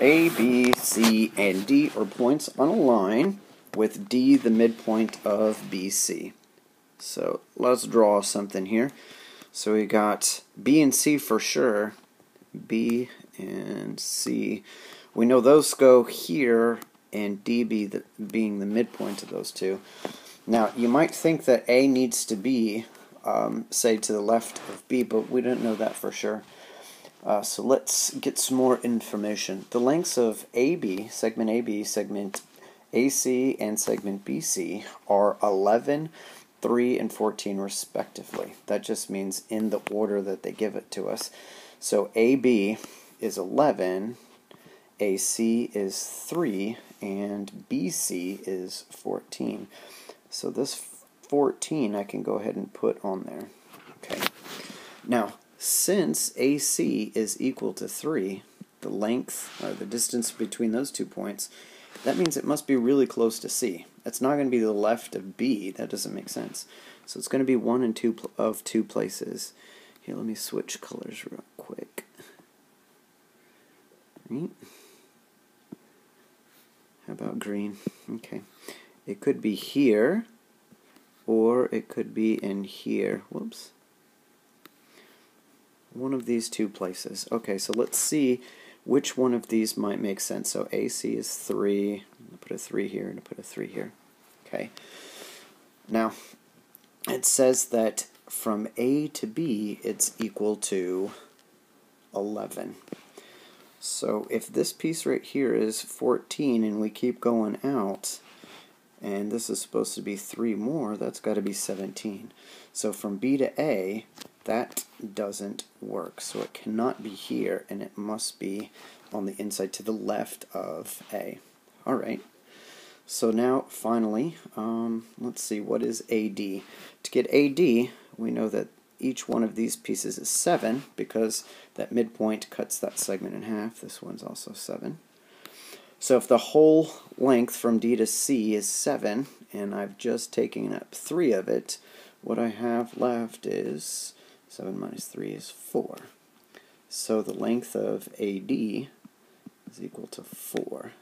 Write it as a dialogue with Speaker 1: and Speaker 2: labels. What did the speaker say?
Speaker 1: A, B, C, and D are points on a line with D the midpoint of BC. So let's draw something here. So we got B and C for sure. B and C. We know those go here and D be the, being the midpoint of those two. Now, you might think that A needs to be, um, say, to the left of B, but we don't know that for sure. Uh, so let's get some more information. The lengths of AB, segment AB, segment AC, and segment BC are 11, 3, and 14 respectively. That just means in the order that they give it to us. So AB is 11, AC is 3, and BC is 14. So this 14 I can go ahead and put on there. Okay. Now, since AC is equal to 3, the length, or the distance between those two points, that means it must be really close to C. It's not going to be the left of B. That doesn't make sense. So it's going to be one and two of two places. Here, let me switch colors real quick. Right. How about green? Okay. It could be here, or it could be in here. Whoops one of these two places. Okay, so let's see which one of these might make sense. So AC is 3. I'll put a 3 here and put a 3 here. Okay. Now, it says that from A to B, it's equal to 11. So if this piece right here is 14 and we keep going out, and this is supposed to be 3 more, that's got to be 17. So from B to A, that doesn't work. So it cannot be here, and it must be on the inside to the left of A. All right. So now, finally, um, let's see, what is AD? To get AD, we know that each one of these pieces is 7 because that midpoint cuts that segment in half. This one's also 7. So if the whole length from D to C is 7, and I've just taken up 3 of it, what I have left is 7 minus 3 is 4. So the length of AD is equal to 4.